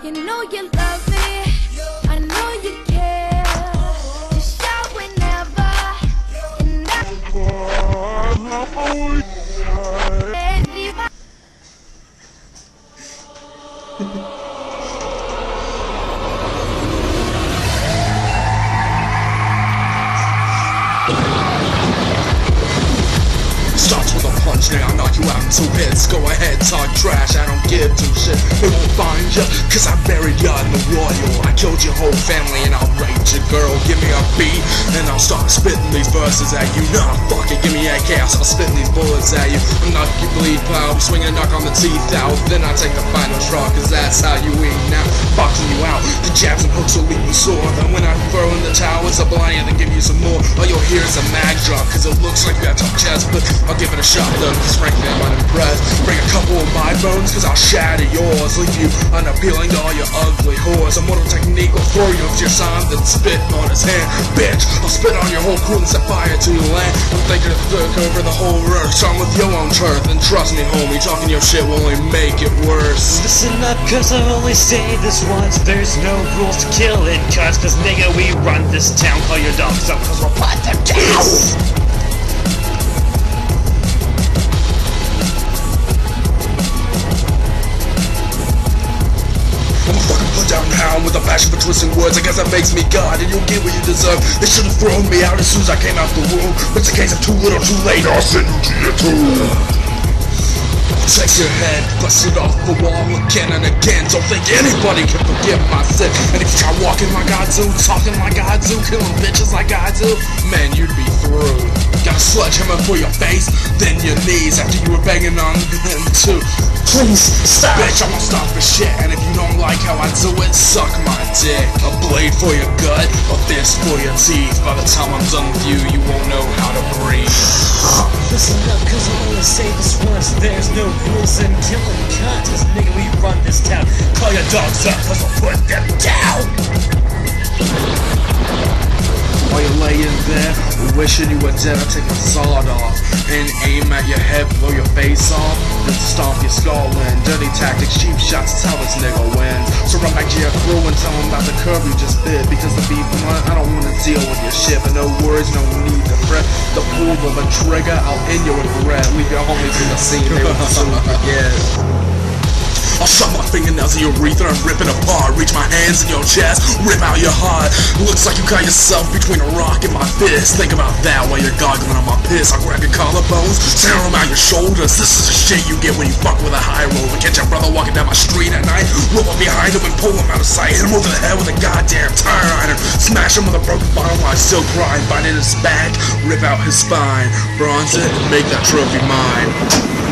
You know you love me, I know you care. Just shout whenever, and that's out in two hits. Go ahead, talk trash, I don't give two shit. They won't find ya, cause I buried ya in the royal. I killed your whole family and I'll rape your girl. Give me a beat, and I'll start spitting these verses at you. Nah, fuck it, give me a gas, I'll spit these bullets at you. I'm not you bleed pal, swing a knock on the teeth out. Then I take the final straw, cause that's how you eat now. You the jabs and hooks will leave you sore. Then when I throw in the towel, it's a blind then give you some more. All you'll hear is a mag drop, cause it looks like you got tough chest, but I'll give it a shot though, cause frankly I'm unimpressed. Bring a couple of my bones, cause I'll shatter yours. Leave you unappealing to all your ugly whores. Immortal Technique will throw you off your son, then spit on his hand. Bitch, I'll spit on your whole crew and set fire to your land. I'm thinking of took over the whole earth, I'm with your own turf. And trust me, homie, talking your shit will only make it worse. Listen up, cause I only say this once. There's no rules to kill it, cuz, cause nigga, we run this town. Call your dogs up, cause we'll put them down. Down with a passion for twisting words. I guess that makes me God, and you'll get what you deserve. They should have thrown me out as soon as I came out the womb. But it's a case of too little, too late. I'll send you to your tomb. Check your head, bust it off the wall again and again. Don't think anybody can forgive my sin. And if you try walking like I do, talking like I do, killing bitches like I do, man, you'd be through. Sledgehammer for your face, then your knees after you were banging on them too. Please, stop. Bitch, I won't stop for shit, and if you don't like how I do it, suck my dick. A blade for your gut, a fist for your teeth. By the time I'm done with you, you won't know how to breathe. Listen up, cause I only say this once. There's no rules in killing. Cause nigga, we run this town. Call your dogs up, cause we'll put them down. There, wishing you were dead, I take my sword off and aim at your head, blow your face off, then stomp your skull in. Dirty tactics, cheap shots, tell this nigga wins. So run back to your crew and tell them about the curve you just bit. Because to be blunt, I don't wanna deal with your shit, but no words, no need to fret. The pull of a trigger, I'll end your regret. Leave your homies in the scene, they will soon forget. I'll shove my fingernails in your urethra and rip it apart. Reach my hands in your chest, rip out your heart. Looks like you got yourself between a rock and my fist. Think about that while you're goggling on my piss. I'll grab your collarbones, tear them out your shoulders. This is the shit you get when you fuck with a high roller. Catch your brother walking down my street at night, roll up behind him and pull him out of sight. Hit him over the head with a goddamn tire iron. Smash him with a broken bottle while he's still crying. Bind in his back, rip out his spine, bronze it, and make that trophy mine.